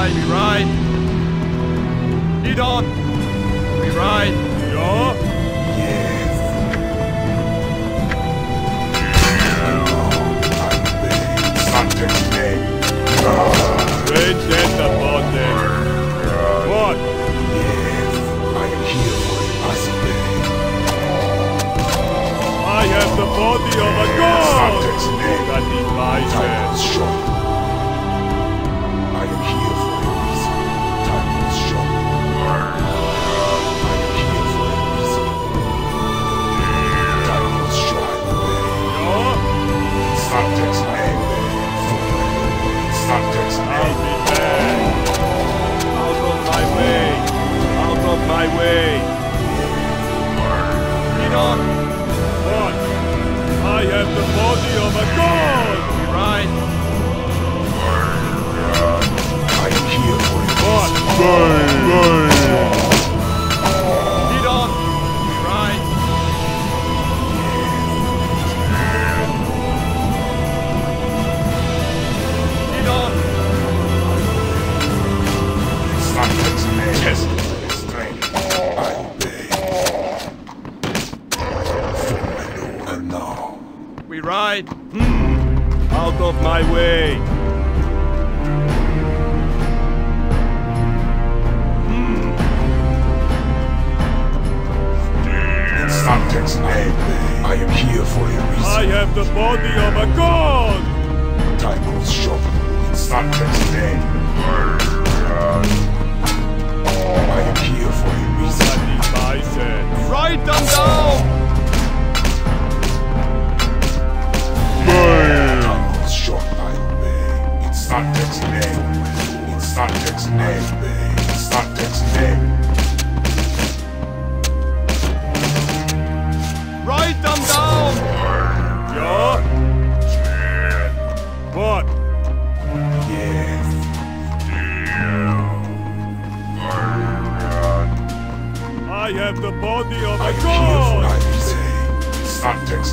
Where do we ride? We ride. Lead on. We ride. Ja. yes. And I'm obeying Subject's name. Rain death upon them. What? Yes, I am here for. Must. I have the body of a god. That devices. Time was have the body of a god. We ride. I am here for a What? reason. Lead Ride. Hmm. Out of my way. In Subject's name. I am here for a reason. I have the body of a god. Time was short. In Subject's name. In Subject's name. Write them down. Ja. What? Yes. I have the body of a am here for god. Subject's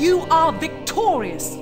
You are victorious.